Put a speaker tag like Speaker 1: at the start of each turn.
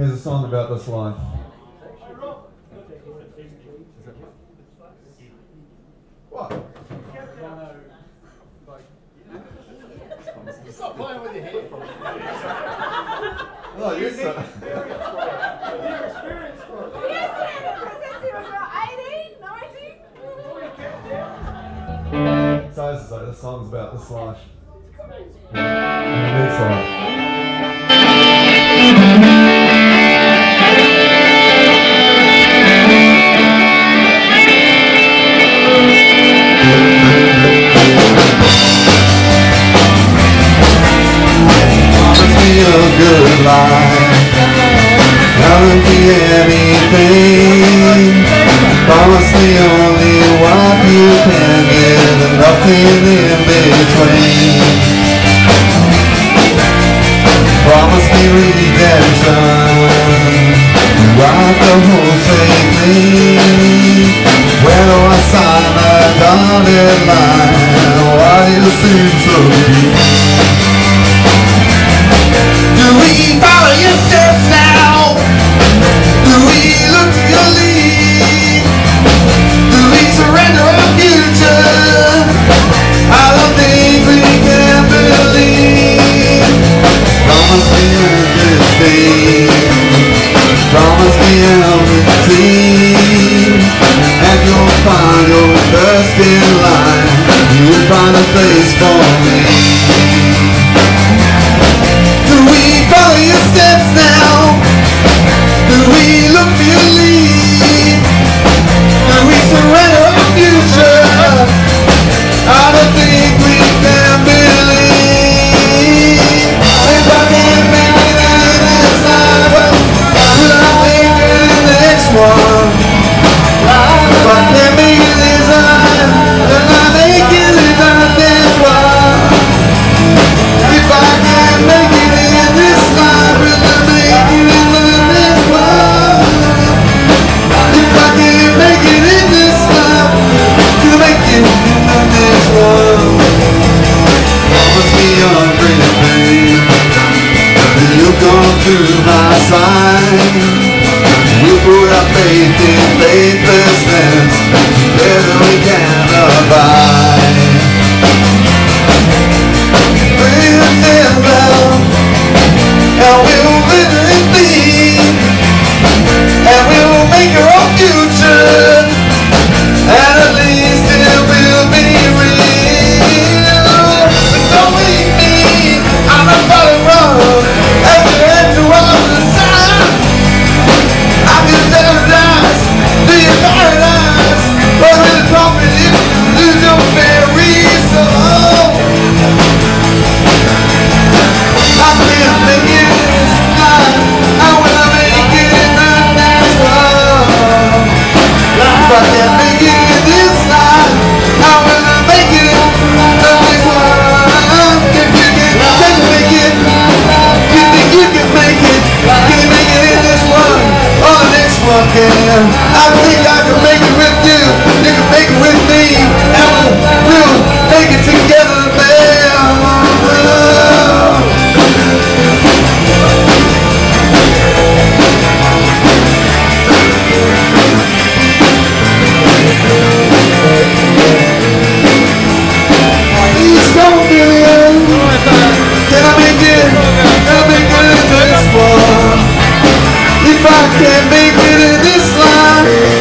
Speaker 1: Here's a song about this life. What? Stop playing
Speaker 2: with your hair. Oh, yes,
Speaker 1: sir. So this is like the song's about this life. And the next life. Guarantee anything. Promise me only what you can give and nothing in between. Promise me redemption. Write the whole thing. Where do I sign the dotted line? Why do you seem so deep? find your first in line You'll find a place for me. everything You come to my side. I think I can't make it in this life